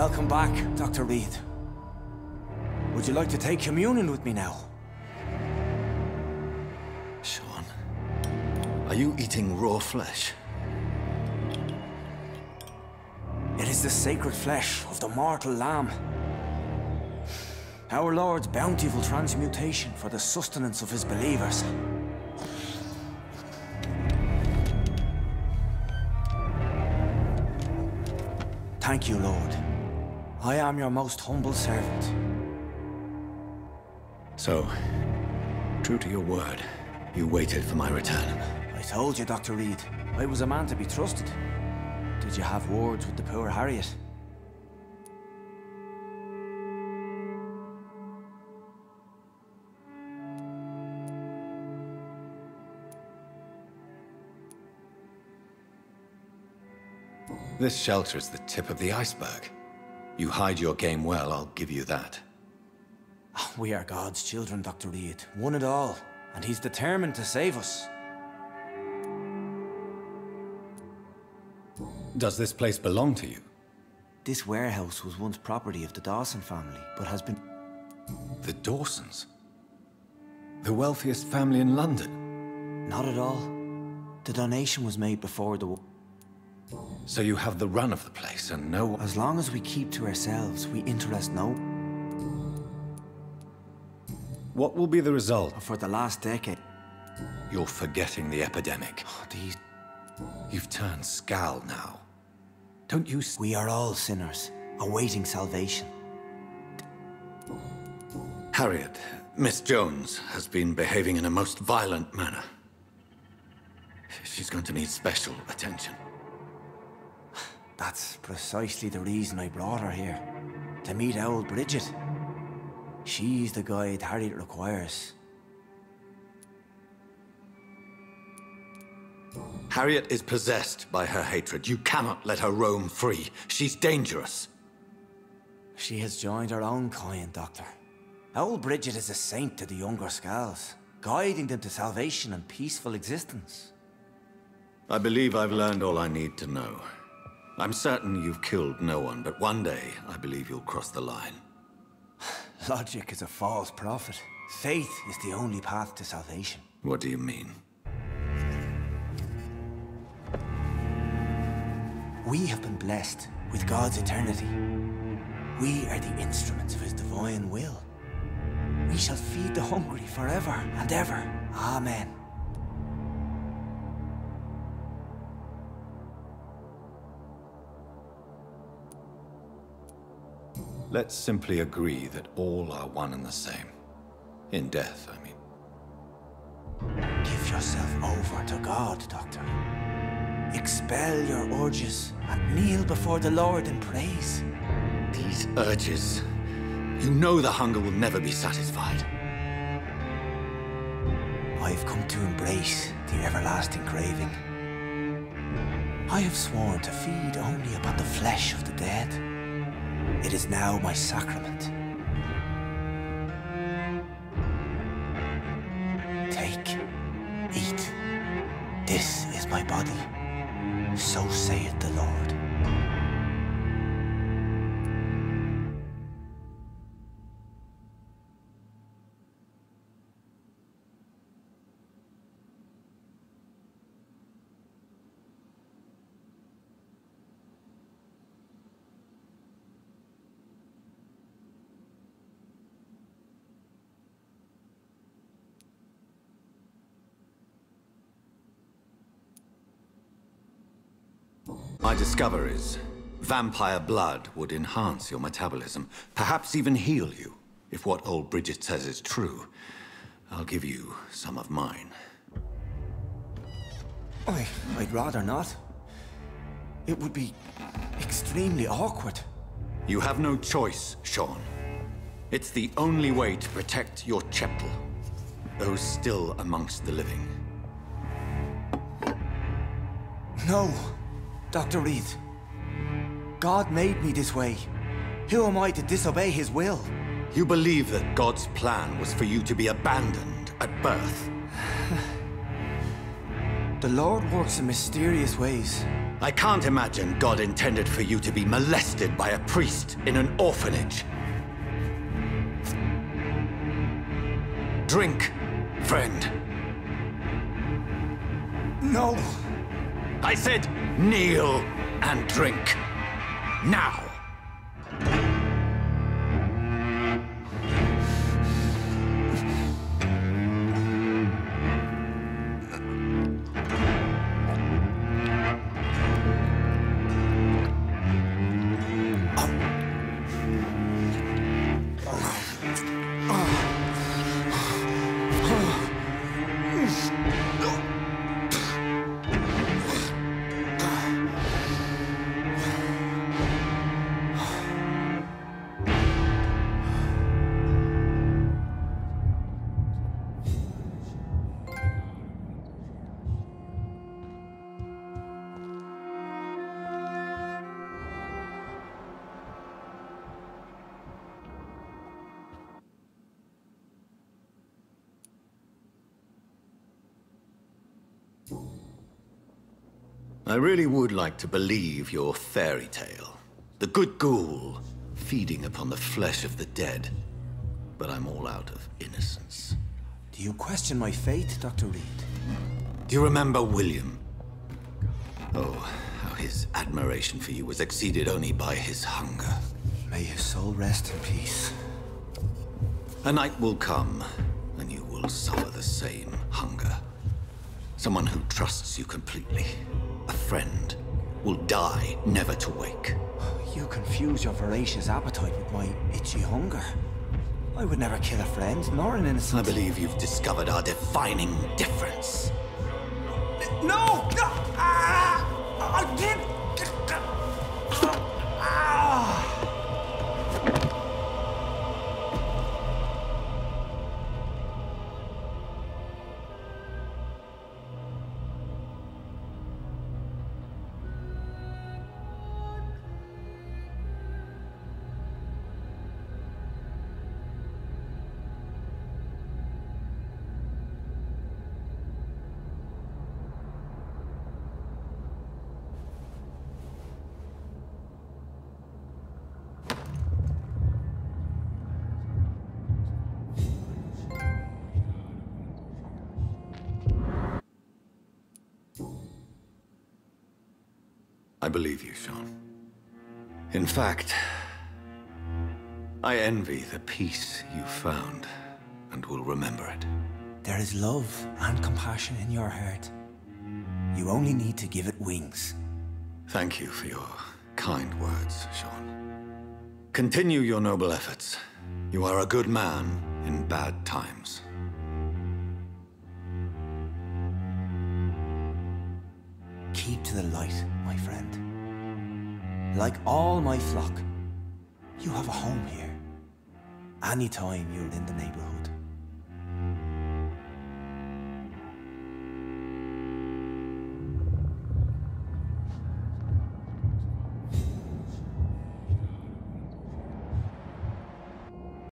Welcome back, Dr. Reid. Would you like to take communion with me now? Sean, are you eating raw flesh? It is the sacred flesh of the mortal lamb. Our Lord's bountiful transmutation for the sustenance of his believers. Thank you, Lord. I am your most humble servant. So, true to your word, you waited for my return. I told you, Dr. Reid, I was a man to be trusted. Did you have words with the poor Harriet? This shelter is the tip of the iceberg. You hide your game well, I'll give you that. Ah, we are God's children, Dr. Reid. One and all. And he's determined to save us. Does this place belong to you? This warehouse was once property of the Dawson family, but has been... The Dawsons? The wealthiest family in London? Not at all. The donation was made before the... war. So you have the run of the place and no... As long as we keep to ourselves, we interest no... What will be the result? For the last decade... You're forgetting the epidemic. Oh, these... You've turned Skal now. Don't you... s- We are all sinners, awaiting salvation. Harriet, Miss Jones has been behaving in a most violent manner. She's going to need special attention. That's precisely the reason I brought her here. To meet old Bridget. She's the guide Harriet requires. Harriet is possessed by her hatred. You cannot let her roam free. She's dangerous. She has joined her own kind, Doctor. Old Bridget is a saint to the younger Skals, guiding them to salvation and peaceful existence. I believe I've learned all I need to know. I'm certain you've killed no one, but one day I believe you'll cross the line. Logic is a false prophet. Faith is the only path to salvation. What do you mean? We have been blessed with God's eternity. We are the instruments of His divine will. We shall feed the hungry forever and ever. Amen. Let's simply agree that all are one and the same. In death, I mean. Give yourself over to God, Doctor. Expel your urges and kneel before the Lord in praise. These urges. You know the hunger will never be satisfied. I've come to embrace the everlasting craving. I have sworn to feed only upon the flesh of the dead. It is now my sacrament. Take, eat. This is my body. So saith the Lord. My discoveries. Vampire blood would enhance your metabolism, perhaps even heal you. If what old Bridget says is true, I'll give you some of mine. I, I'd rather not. It would be extremely awkward. You have no choice, Sean. It's the only way to protect your Cheptel, those still amongst the living. No, Dr. Reid. God made me this way. Who am I to disobey his will? You believe that God's plan was for you to be abandoned at birth. The Lord works in mysterious ways. I can't imagine God intended for you to be molested by a priest in an orphanage. Drink, friend. No! I said kneel and drink. Now! I really would like to believe your fairy tale. The good ghoul feeding upon the flesh of the dead. But I'm all out of innocence. Do you question my faith, Dr. Reid? Do you remember William? Oh, how his admiration for you was exceeded only by his hunger. May his soul rest in peace. A night will come, and you will suffer the same. Someone who trusts you completely, a friend, will die never to wake. You confuse your voracious appetite with my itchy hunger. I would never kill a friend, nor an innocent... I believe you've discovered our defining difference. No! No! Ah! Believe you, Sean. In fact, I envy the peace you found, and will remember it. There is love and compassion in your heart. You only need to give it wings. Thank you for your kind words, Sean. Continue your noble efforts. You are a good man in bad times. Keep to the light. Like all my flock, you have a home here. Anytime you're in the neighborhood.